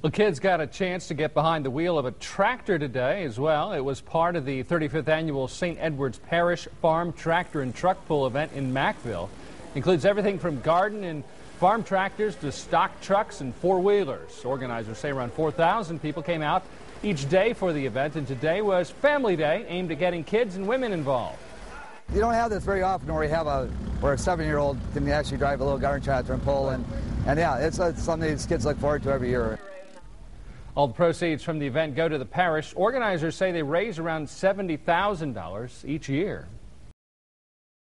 Well, kids got a chance to get behind the wheel of a tractor today as well. It was part of the 35th annual St. Edward's Parish Farm Tractor and Truck Pull event in Mackville. It Includes everything from garden and farm tractors to stock trucks and four-wheelers. Organizers say around 4,000 people came out each day for the event, and today was Family Day, aimed at getting kids and women involved. You don't have this very often where we have a where a seven-year-old can actually drive a little garden tractor and pull, and and yeah, it's, it's something these kids look forward to every year. All the proceeds from the event go to the parish. Organizers say they raise around $70,000 each year.